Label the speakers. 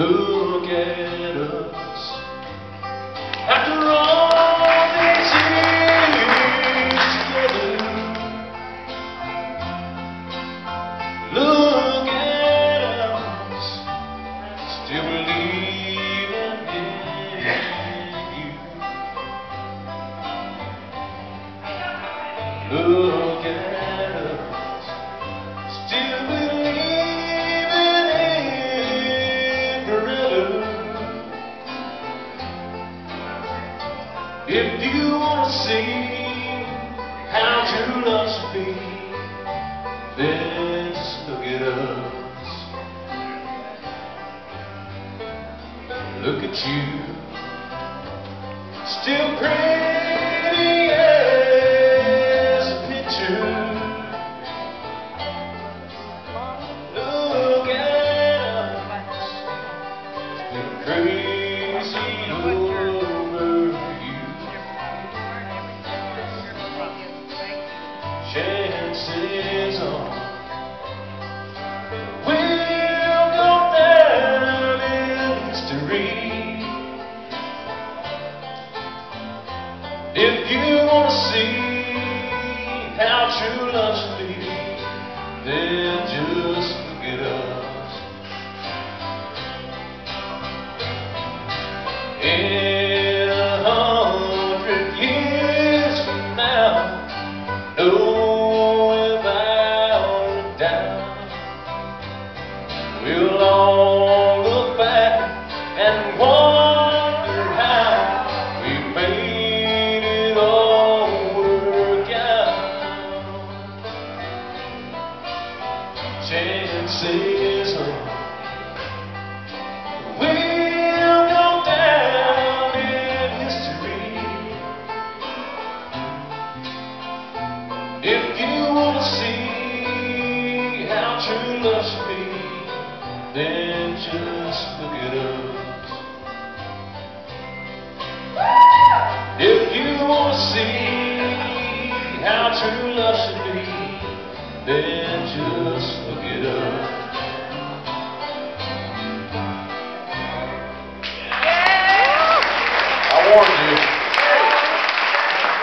Speaker 1: Look at If you want to see how true love should be, then just look at us. Look at you, still pretty as a picture. Look at us, been crazy If you want to see how true love should be, then just at us. In a hundred years from now, no without a doubt, we'll Chances we'll go down in history. If you want to see see how true love should be, then just.